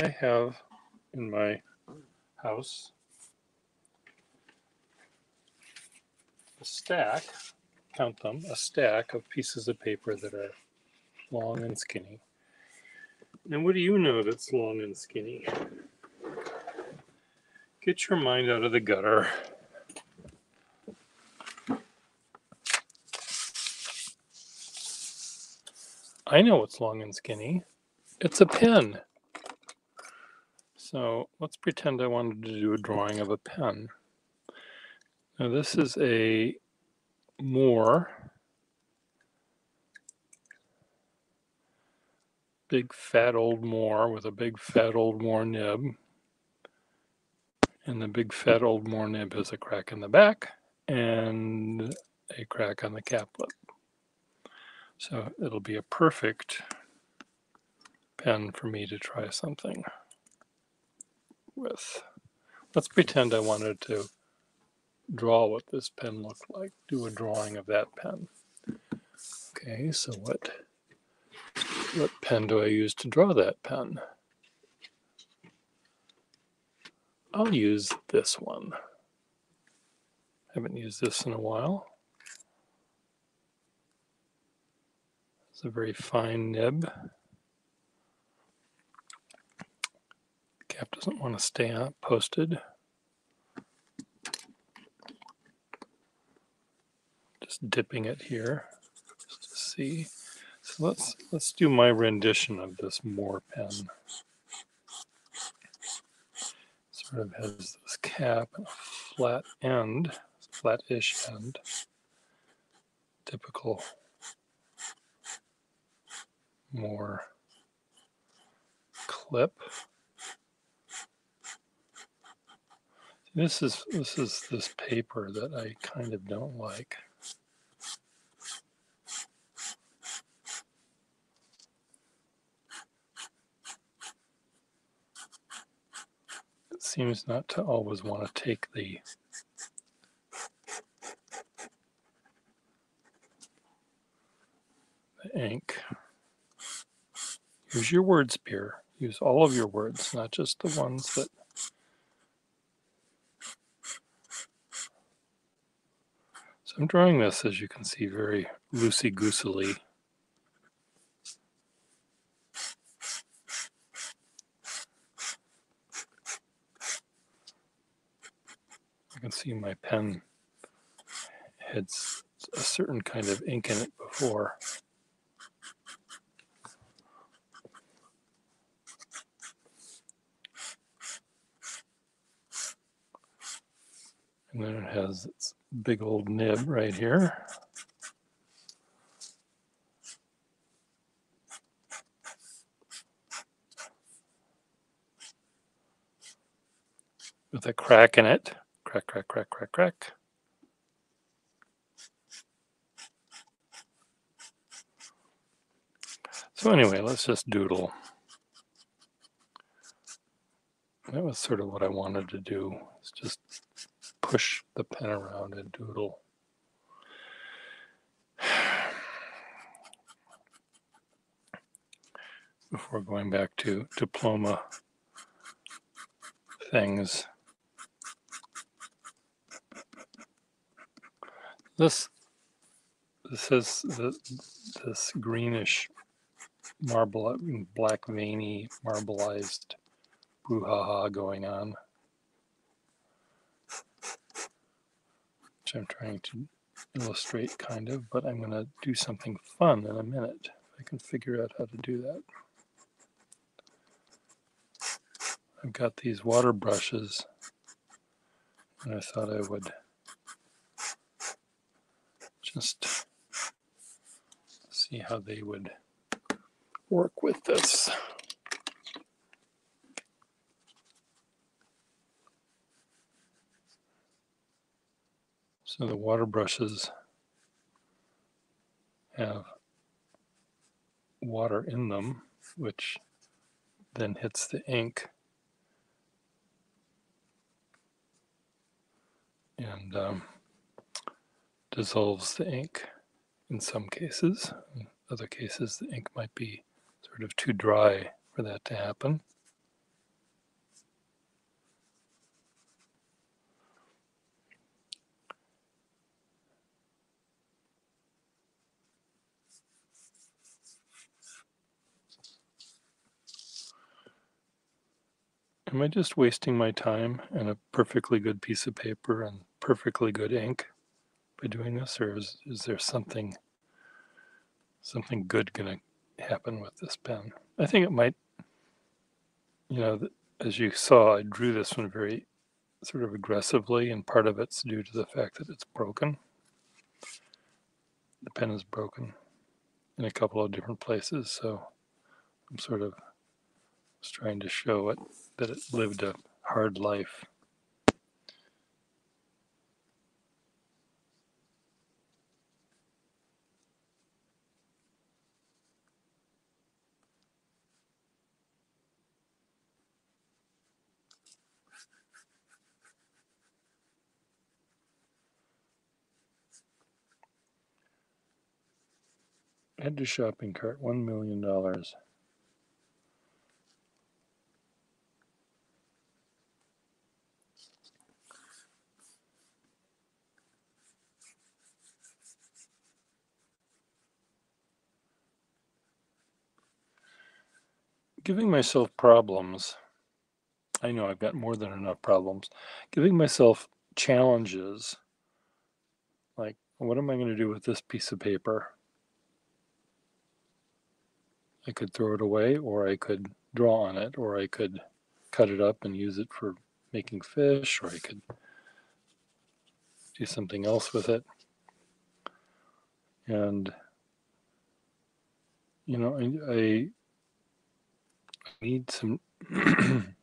I have in my house a stack, count them, a stack of pieces of paper that are long and skinny. And what do you know that's long and skinny? Get your mind out of the gutter. I know what's long and skinny. It's a pen. So let's pretend I wanted to do a drawing of a pen. Now this is a Moore, big fat old Moore with a big fat old Moore nib. And the big fat old Moore nib has a crack in the back and a crack on the caplet. So it'll be a perfect pen for me to try something with. Let's pretend I wanted to draw what this pen looked like, do a drawing of that pen. Okay, so what, what pen do I use to draw that pen? I'll use this one. Haven't used this in a while. It's a very fine nib. Cap doesn't want to stay on posted. Just dipping it here just to see. So let's let's do my rendition of this Moore pen. Sort of has this cap and a flat end, flat-ish end. Typical Moore clip. This is this is this paper that I kind of don't like. It seems not to always want to take the the ink. Use your words, Pierre. Use all of your words, not just the ones that. I'm drawing this, as you can see, very loosey goosely. You can see my pen had a certain kind of ink in it before. And then it has its big old nib right here. With a crack in it. Crack, crack, crack, crack, crack. So anyway, let's just doodle. That was sort of what I wanted to do. It's just push the pen around and doodle. Before going back to diploma things. This this is the, this greenish marble, black veiny marbleized brouhaha going on. Which I'm trying to illustrate kind of, but I'm going to do something fun in a minute. I can figure out how to do that. I've got these water brushes and I thought I would just see how they would work with this. So the water brushes have water in them, which then hits the ink and um, dissolves the ink in some cases. In other cases, the ink might be sort of too dry for that to happen. Am I just wasting my time and a perfectly good piece of paper and perfectly good ink by doing this, or is, is there something something good going to happen with this pen? I think it might. You know, as you saw, I drew this one very sort of aggressively, and part of it's due to the fact that it's broken. The pen is broken in a couple of different places, so I'm sort of was trying to show it that it lived a hard life. Add to shopping cart one million Giving myself problems. I know I've got more than enough problems. Giving myself challenges like what am I going to do with this piece of paper? I could throw it away, or I could draw on it, or I could cut it up and use it for making fish, or I could do something else with it. And, you know, I, I need some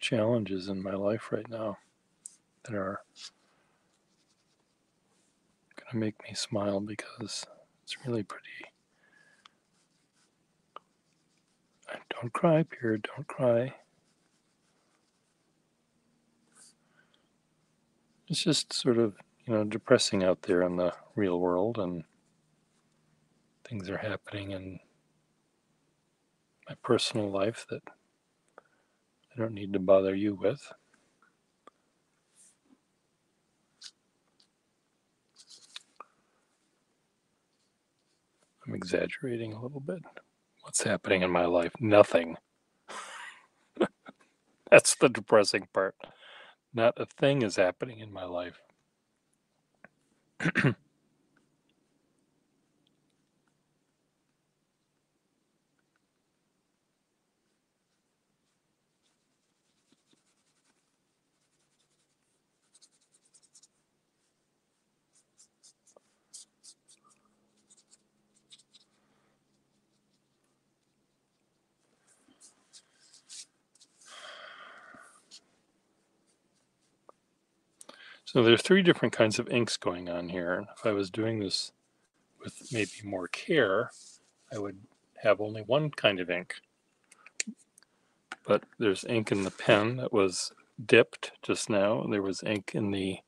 challenges in my life right now that are going to make me smile because it's really pretty Don't cry, Pierre, don't cry. It's just sort of, you know, depressing out there in the real world, and things are happening in my personal life that I don't need to bother you with. I'm exaggerating a little bit. What's happening in my life? Nothing. That's the depressing part. Not a thing is happening in my life. So there are three different kinds of inks going on here. If I was doing this with maybe Moore care, I would have only one kind of ink. But there's ink in the pen that was dipped just now. There was ink in the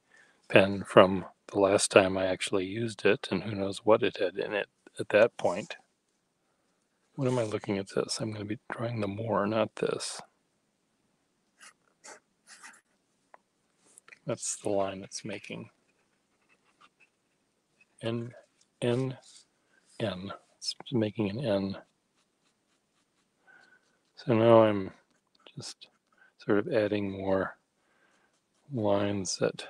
pen from the last time I actually used it, and who knows what it had in it at that point. What am I looking at this? I'm going to be drawing the more, not this. That's the line it's making. N, N, N. It's making an N. So now I'm just sort of adding more lines that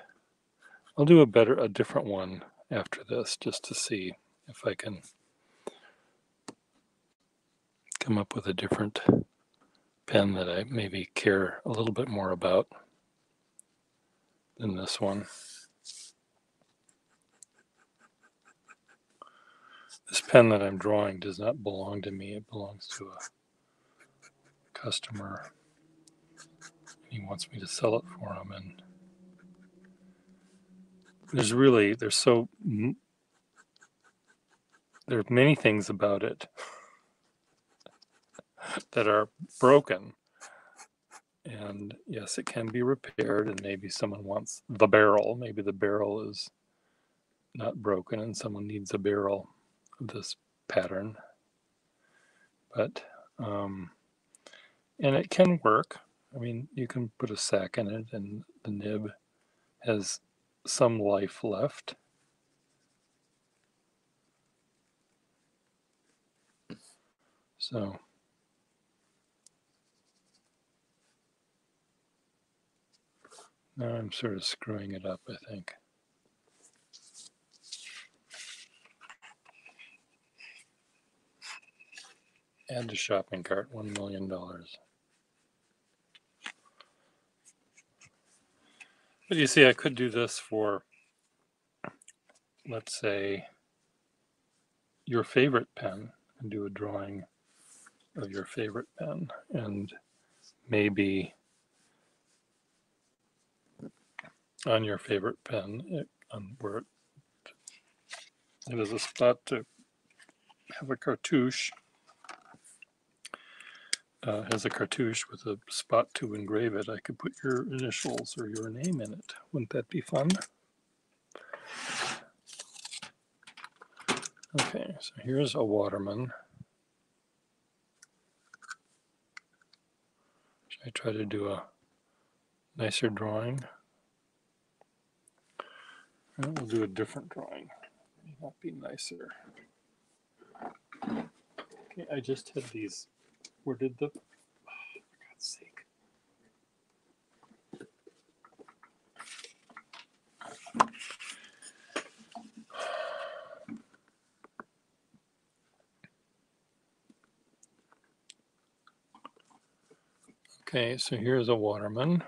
I'll do a better, a different one after this just to see if I can come up with a different pen that I maybe care a little bit more about than this one. This pen that I'm drawing does not belong to me. It belongs to a customer. He wants me to sell it for him. And there's really, there's so, there are many things about it that are broken and yes, it can be repaired, and maybe someone wants the barrel. Maybe the barrel is not broken, and someone needs a barrel of this pattern. But, um, and it can work. I mean, you can put a sack in it, and the nib has some life left. So, Now I'm sort of screwing it up, I think. Add to shopping cart, $1 million. But you see, I could do this for, let's say, your favorite pen and do a drawing of your favorite pen and maybe on your favorite pen it, um, where it, it is a spot to have a cartouche uh, has a cartouche with a spot to engrave it, I could put your initials or your name in it. Wouldn't that be fun? Okay, so here's a Waterman. Should I try to do a nicer drawing? And we'll do a different drawing. Not be nicer. Okay, I just had these where did the. Oh, for God's sake. Okay, so here's a Waterman.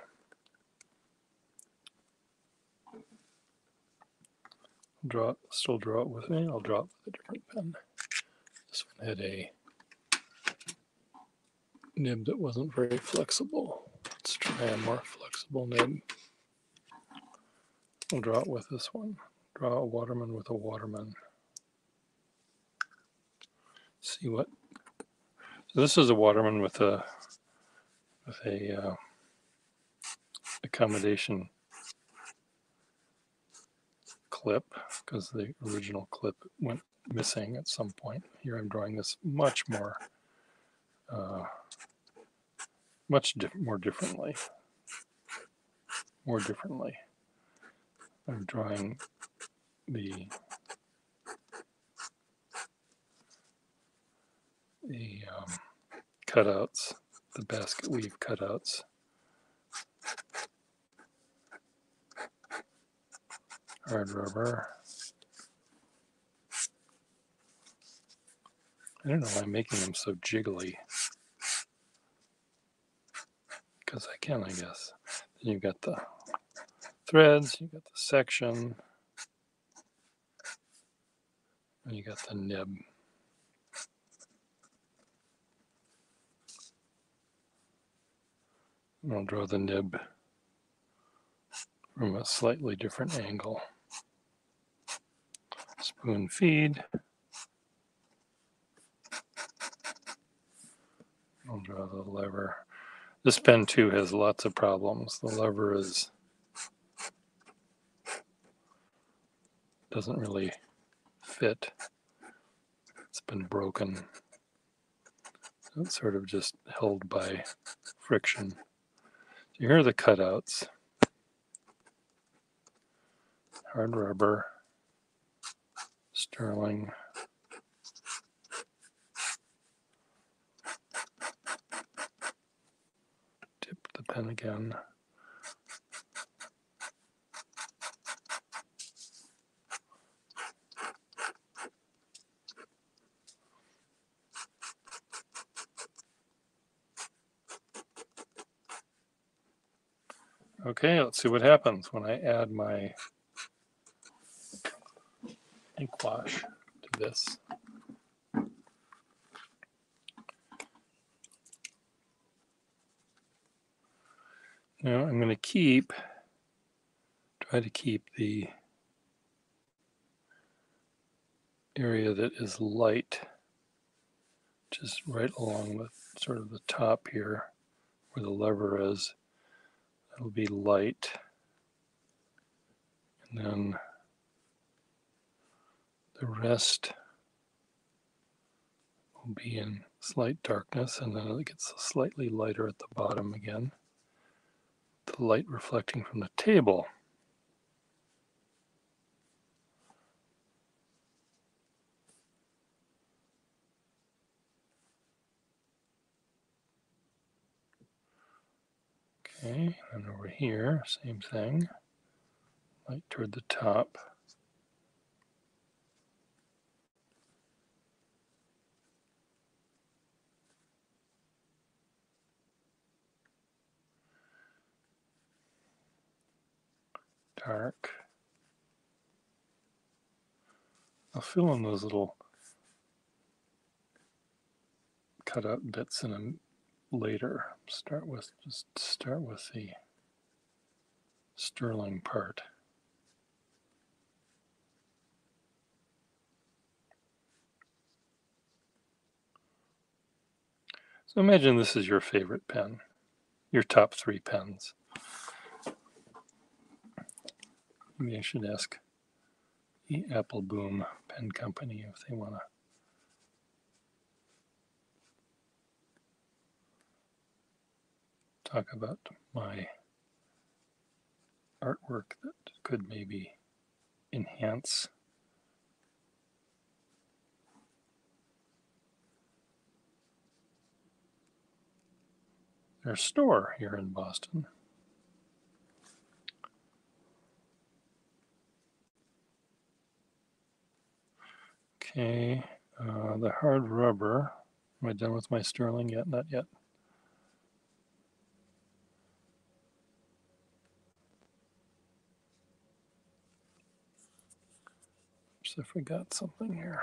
Draw still draw it with me. I'll draw it with a different pen. This one had a nib that wasn't very flexible. Let's try a more flexible nib. We'll draw it with this one. Draw a waterman with a waterman. See what. So this is a waterman with a with a uh, accommodation clip because the original clip went missing at some point. Here I'm drawing this much more uh, much diff- more differently. More differently. I'm drawing the the um, cutouts, the basket weave cutouts. Hard rubber. I don't know why I'm making them so jiggly because I can, I guess. Then you've got the threads, you've got the section, and you got the nib. And I'll draw the nib from a slightly different angle. Spoon feed. I'll draw the lever. This pen too has lots of problems. The lever is doesn't really fit. It's been broken. It's sort of just held by friction. So here are the cutouts. Hard rubber, sterling, the pen again. Okay, let's see what happens when I add my ink wash to this. Now I'm going to keep, try to keep the area that is light, just right along the sort of the top here where the lever is. That'll be light. And then the rest will be in slight darkness and then it gets slightly lighter at the bottom again the light reflecting from the table. Okay, and over here, same thing. Light toward the top. Dark. I'll fill in those little cut out bits in a later. Start with just start with the sterling part. So imagine this is your favorite pen, your top three pens. Maybe I should ask the Appelboom Pen Company if they want to talk about my artwork that could maybe enhance their store here in Boston. Okay, uh, the hard rubber. Am I done with my sterling yet? Not yet. Oops, I forgot something here.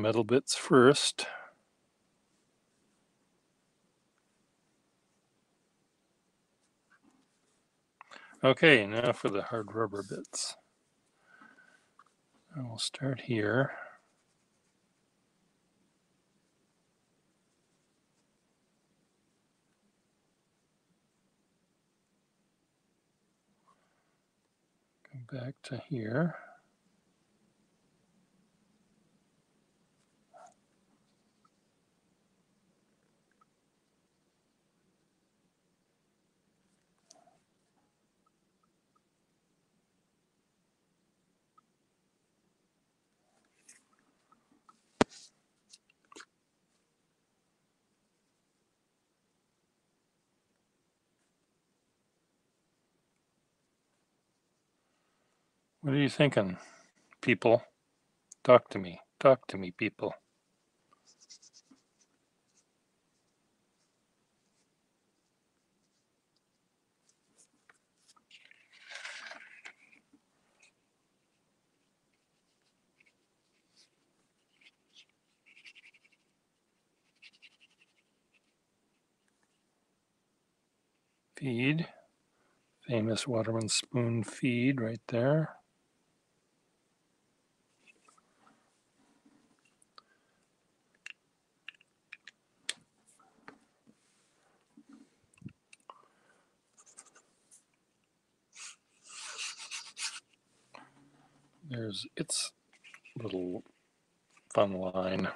Metal bits first. Okay, now for the hard rubber bits. I will start here. Go back to here. What are you thinking, people? Talk to me. Talk to me, people. Feed. Famous Waterman spoon feed right there. There's its little fun line.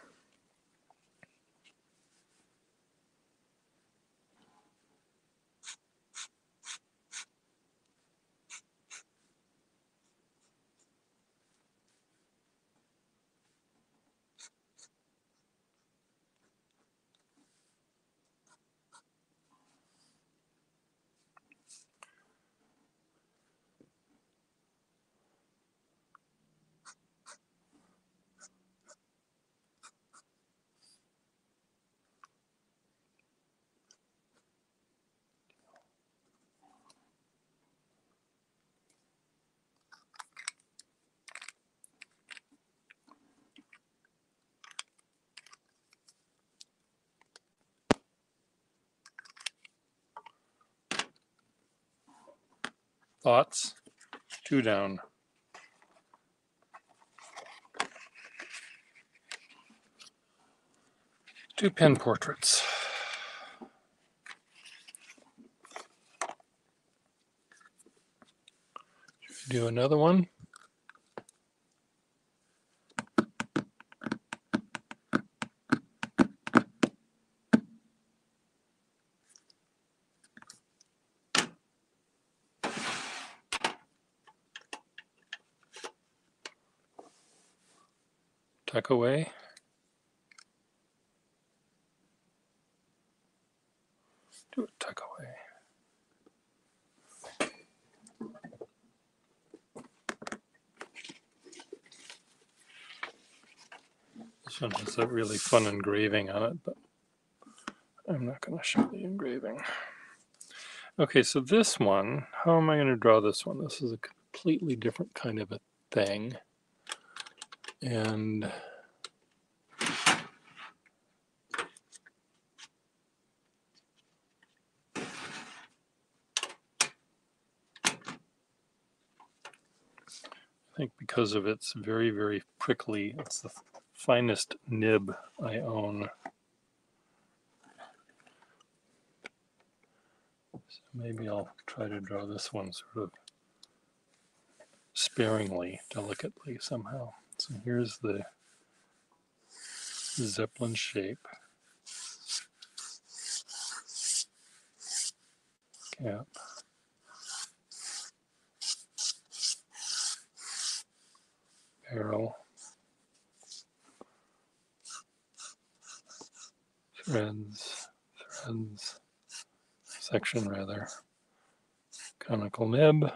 Thoughts? Two down. Two pen portraits. Do another one. Tuck away. Do a tuck away. This one has a really fun engraving on it, but I'm not going to show the engraving. Okay, so this one, how am I going to draw this one? This is a completely different kind of a thing. And I think because of its very, very prickly, it's the finest nib I own. So maybe I'll try to draw this one sort of sparingly, delicately somehow. So here's the Zeppelin shape. Cap. Barrel. Threads, threads, section rather. Conical nib.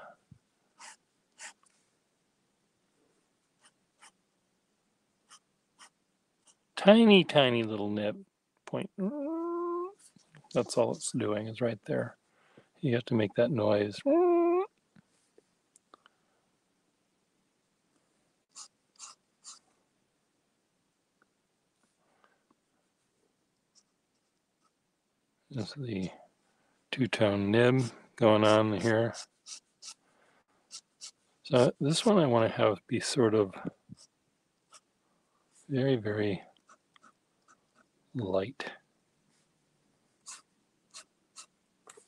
Tiny, tiny little nib. Point. Mm, that's all it's doing is right there. You have to make that noise. This is the two-tone nib going on here. So this one I want to have be sort of very, very light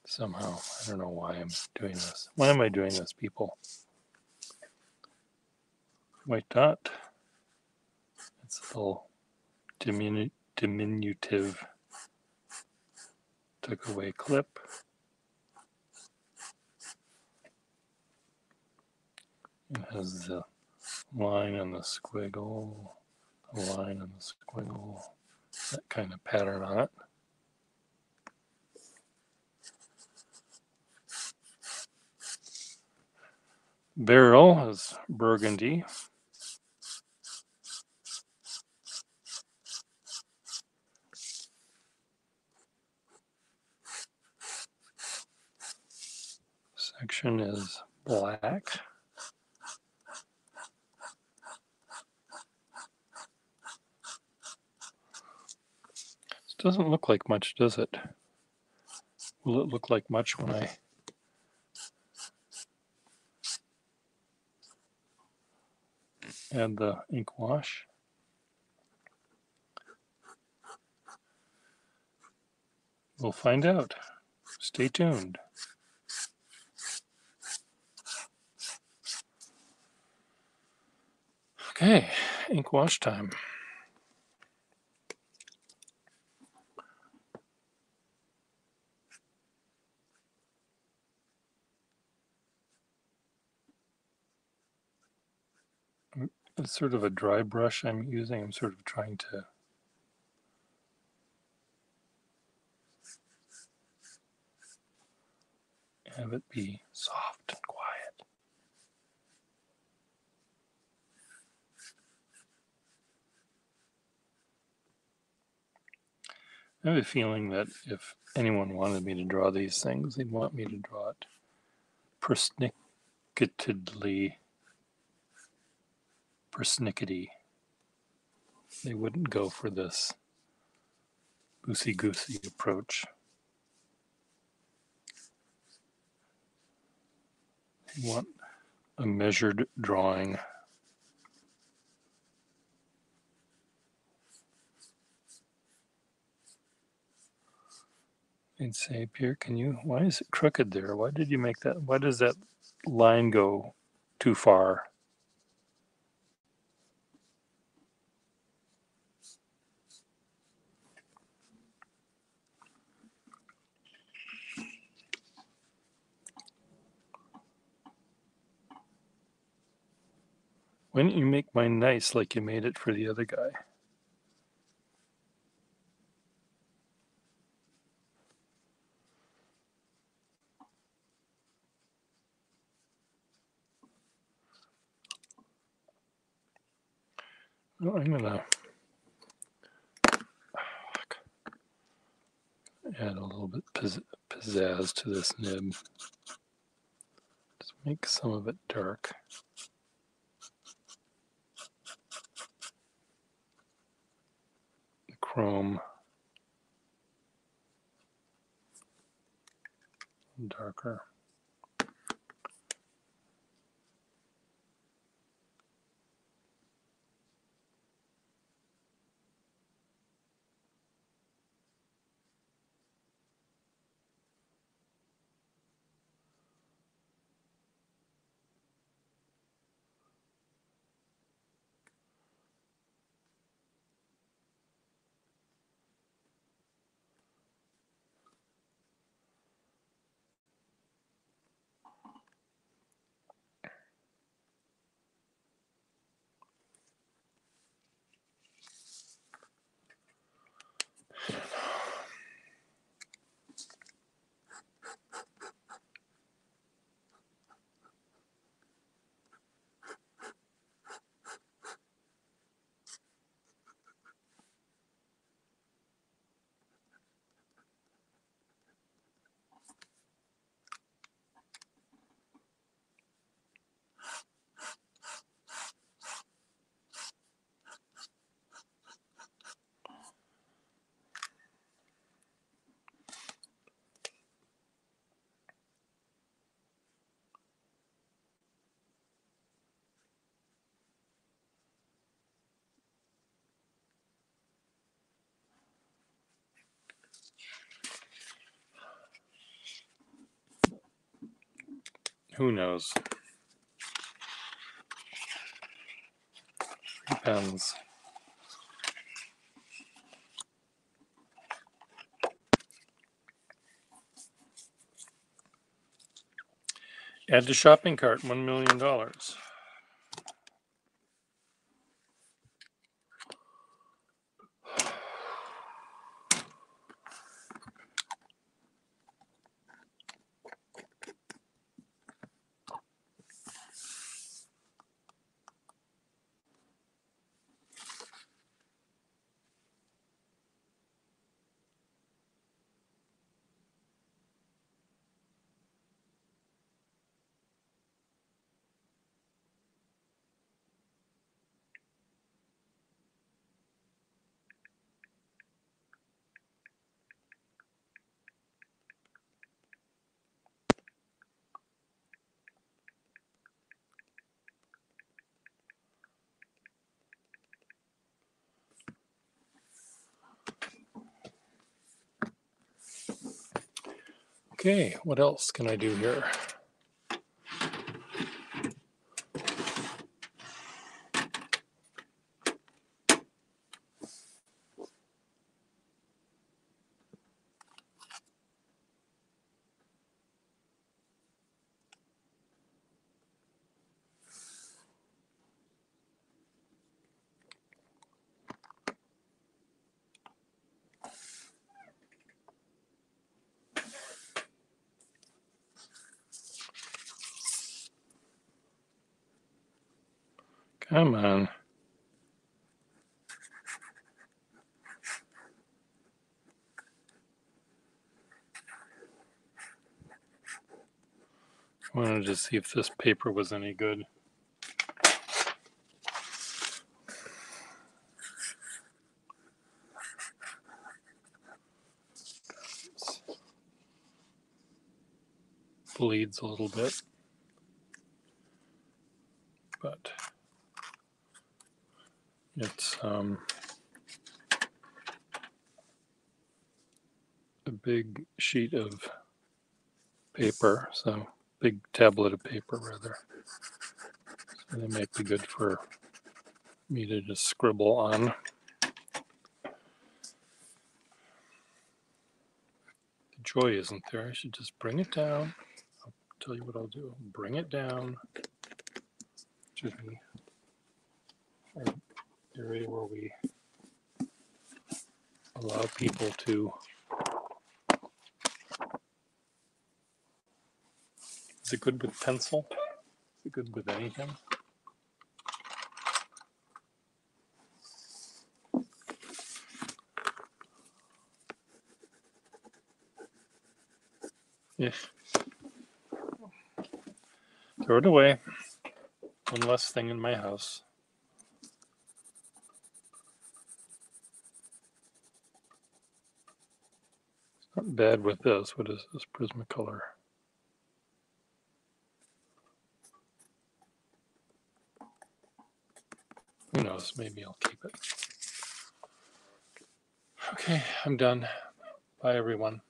somehow. I don't know why I'm doing this. Why am I doing this, people? White dot. It's a little diminu diminutive took away clip. It has the line and the squiggle, the line and the squiggle that kind of pattern on it. Barrel is burgundy. Section is black. Doesn't look like much, does it? Will it look like much when I add the ink wash? We'll find out. Stay tuned. Okay, ink wash time. It's sort of a dry brush I'm using. I'm sort of trying to have it be soft and quiet. I have a feeling that if anyone wanted me to draw these things, they'd want me to draw it persnicketedly persnickety. They wouldn't go for this loosey goosey approach. They want a measured drawing. And say, Pierre, can you, why is it crooked there? Why did you make that? Why does that line go too far. Why don't you make mine nice like you made it for the other guy? Well, I'm gonna add a little bit pizz- pizzazz to this nib. Just make some of it dark. Chrome darker. Who knows? Depends. Add to shopping cart, $1 million. Okay, what else can I do here? Come on. I wanted to see if this paper was any good. Bleeds a little bit, but it's um, a big sheet of paper, so big tablet of paper rather. And they might be good for me to just scribble on. The joy isn't there. I should just bring it down. I'll tell you what I'll do. Bring it down to the area where we allow people to. Is it good with pencil? Is it good with anything? Yeah. Throw it away. One less thing in my house. It's not bad with this. What is this Prismacolor? Knows? Maybe I'll keep it. Okay, I'm done. Bye, everyone.